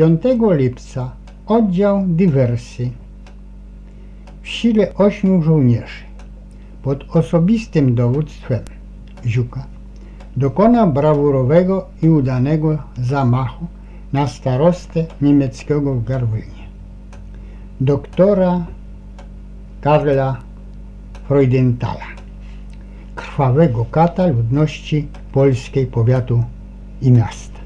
5 lipca oddział dywersji w sile ośmiu żołnierzy pod osobistym dowództwem Ziuka dokonał brawurowego i udanego zamachu na starostę niemieckiego w Garwolinie. Doktora Karla Freudenthala, krwawego kata ludności polskiej powiatu i miasta.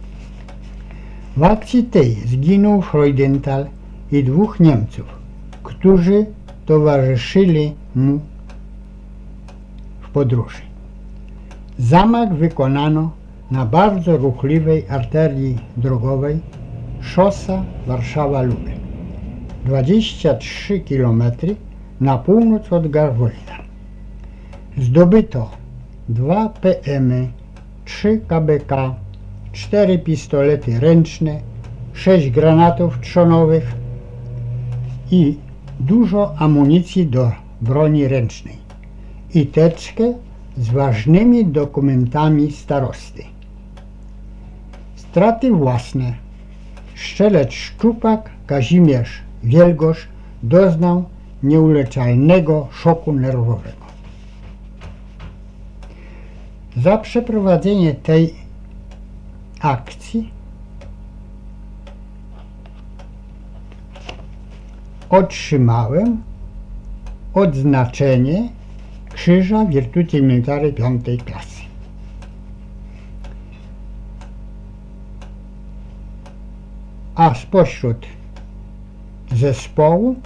W akcji tej zginął Freudenthal i dwóch Niemców, którzy towarzyszyli mu w podróży. Zamach wykonano na bardzo ruchliwej arterii drogowej szosa Warszawa-Lublin. 23 km na północ od Garwolina. Zdobyto 2 PM, 3 KBK, 4 pistolety ręczne, 6 granatów trzonowych i dużo amunicji do broni ręcznej i teczkę z ważnymi dokumentami starosty. Straty własne. Szczelec Szczupak Kazimierz Wielgosz doznał nieuleczalnego szoku nerwowego. Za przeprowadzenie tej akcji otrzymałem odznaczenie Krzyża Virtuti Militari piątej klasy. A spośród zespołu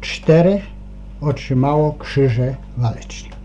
czterech otrzymało krzyże waleczne.